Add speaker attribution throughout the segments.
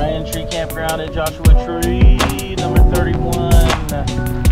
Speaker 1: Ryan Tree Campground at Joshua Tree, number 31.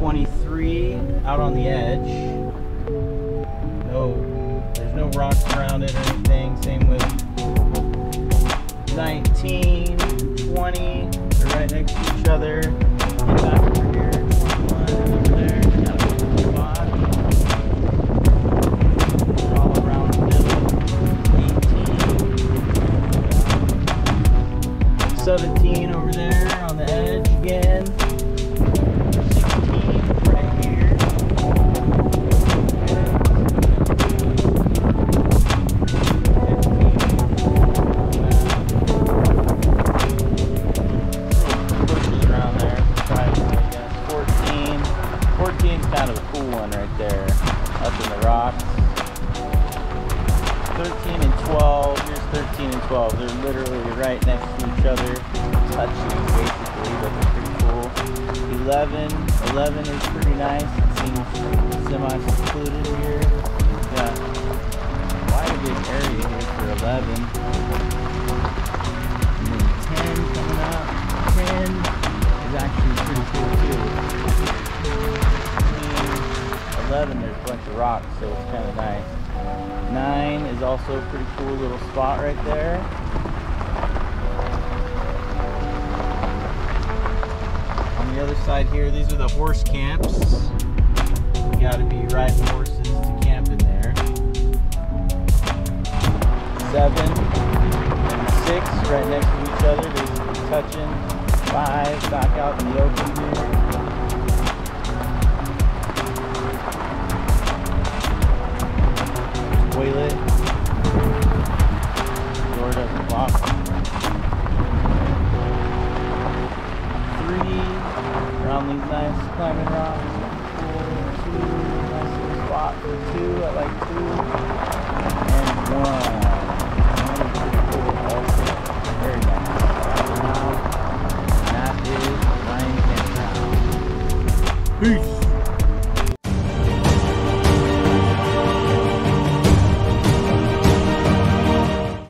Speaker 1: 23 out on the edge. No, there's no rocks around it or anything. Same with 19, 20. They're right next to each other. Rocks. 13 and 12. Here's 13 and 12. They're literally right next to each other, touching basically, but they're pretty cool. 11. 11 is pretty nice. It seems semi-secluded here. We've got quite a big area here for 11. 11, there's a bunch of rocks, so it's kind of nice. Nine is also a pretty cool little spot right there. On the other side here, these are the horse camps. You gotta be riding horses to camp in there. Seven and six right next to each other, basically touching. Five back out in the open here. Toilet. Door doesn't lock. Three around these nice climbing rocks. Four, two, nice little spot for two. I like two.